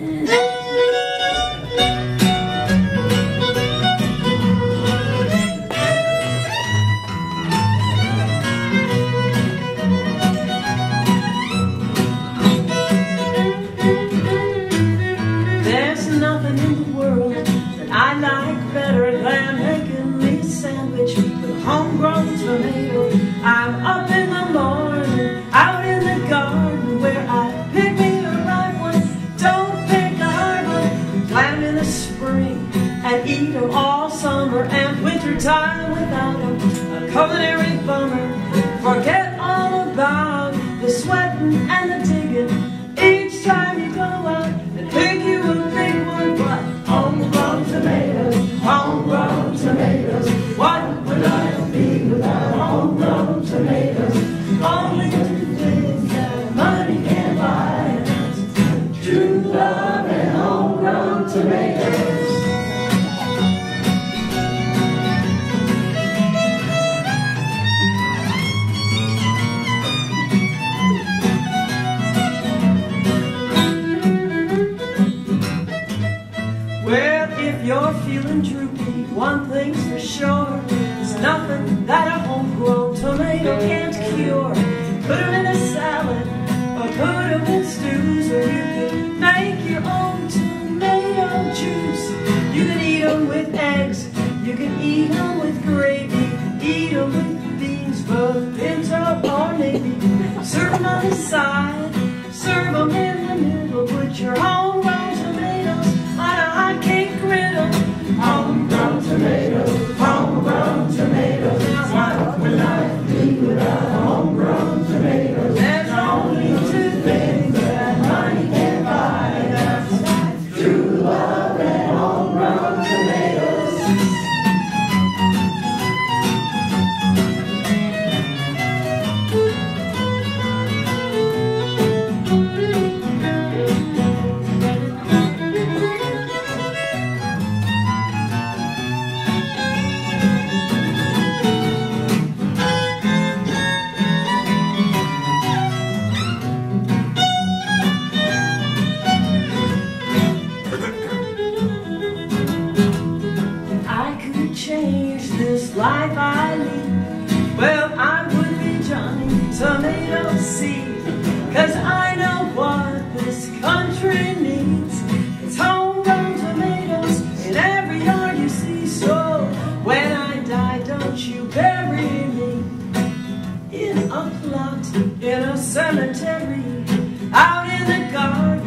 There's all summer and winter time without 'em. A culinary bummer. Forget all about the sweating and the digging. Each time you go out and pick you a big one, but homegrown tomatoes, homegrown tomatoes. What would I be without homegrown tomatoes? Only two things that money can't buy. True love and homegrown tomatoes. You're feeling droopy, one thing's for sure. There's nothing that life I lead. Well, I would be Johnny Tomato Seed, cause I know what this country needs. It's homegrown tomatoes in every yard you see, so when I die, don't you bury me in a plot, in a cemetery, out in the garden.